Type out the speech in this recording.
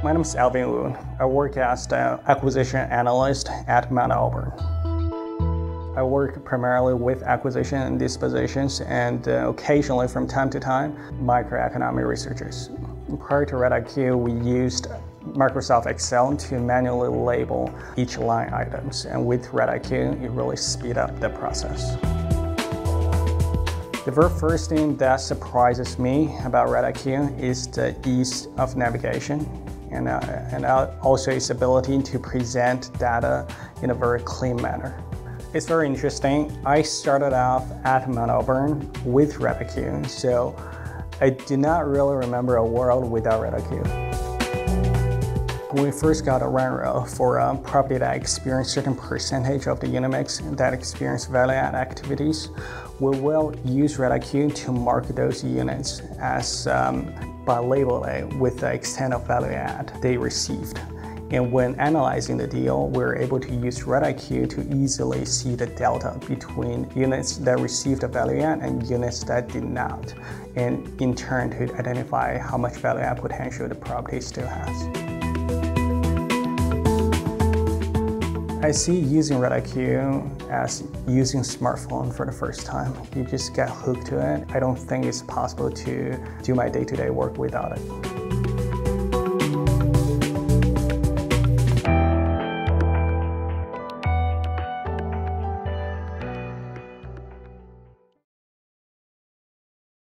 My name is Alvin Wu. I work as the acquisition analyst at Mount Auburn. I work primarily with acquisition and dispositions and uh, occasionally from time to time microeconomic researchers. Prior to RedIQ, we used Microsoft Excel to manually label each line items and with RedIQ, it really speed up the process. The very first thing that surprises me about RedIQ is the ease of navigation and, uh, and also its ability to present data in a very clean manner. It's very interesting. I started off at Mount Auburn with RedIQ, so I do not really remember a world without RedIQ. When we first got a run for a property that experienced certain percentage of the unit mix that experience value add activities, we will use RedIQ to mark those units as um, by labeling with the extent of value add they received. And when analyzing the deal, we're able to use RedIQ to easily see the delta between units that received a value add and units that did not, and in turn to identify how much value add potential the property still has. I see using RedIQ as using smartphone for the first time. You just get hooked to it. I don't think it's possible to do my day-to-day -day work without it.